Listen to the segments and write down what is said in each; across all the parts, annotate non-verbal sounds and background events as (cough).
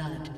blood.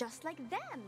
Just like them.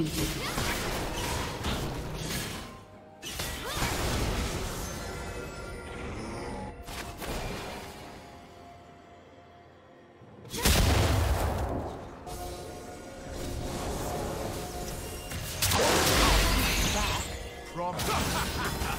Executed. (laughs)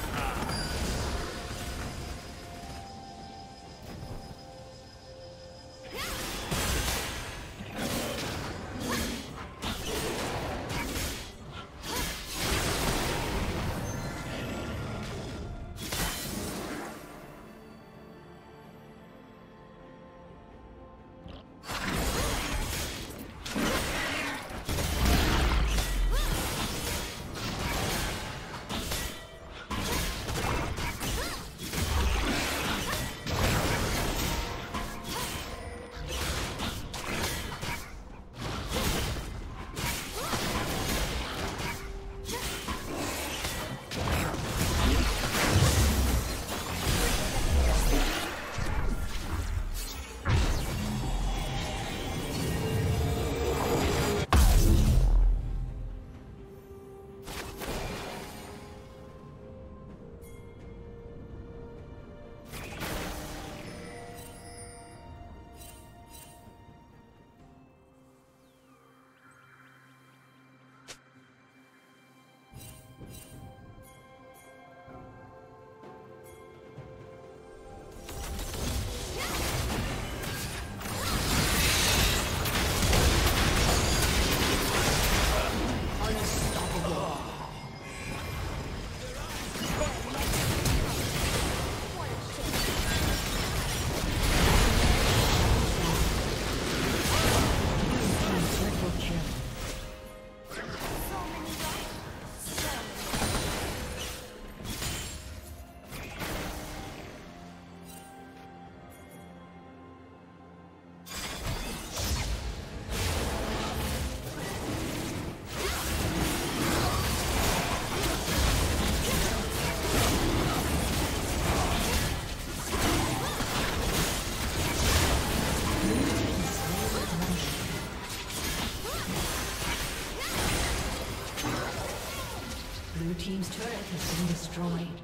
destroyed.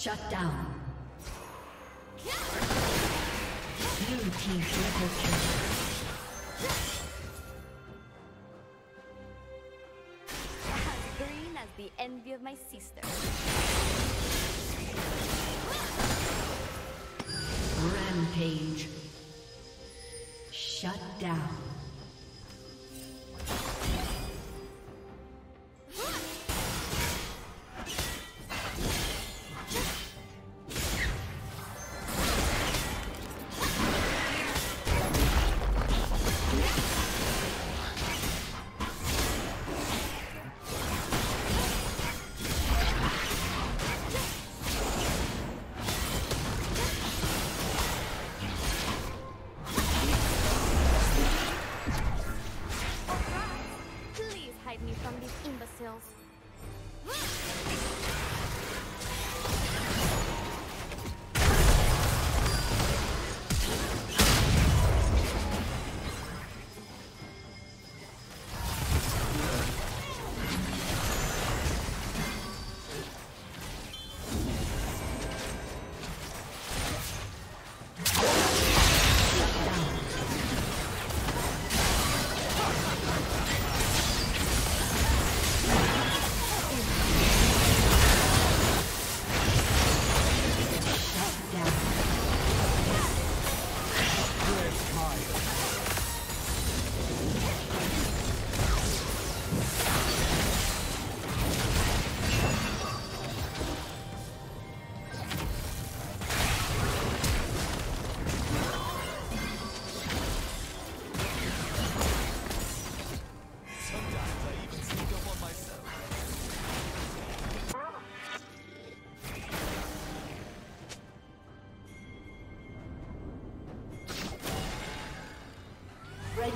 Shut down. Blue team triple kill. As green as the envy of my sister. Rampage. Shut down.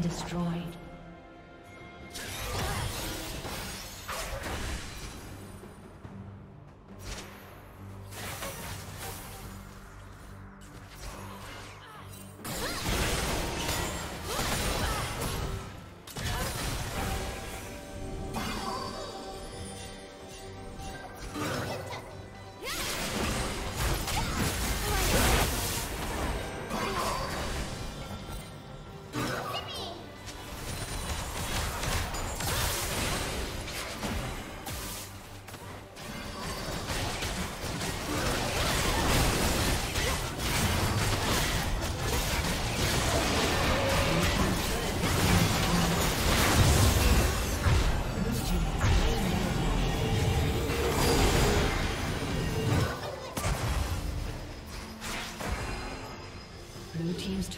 destroyed.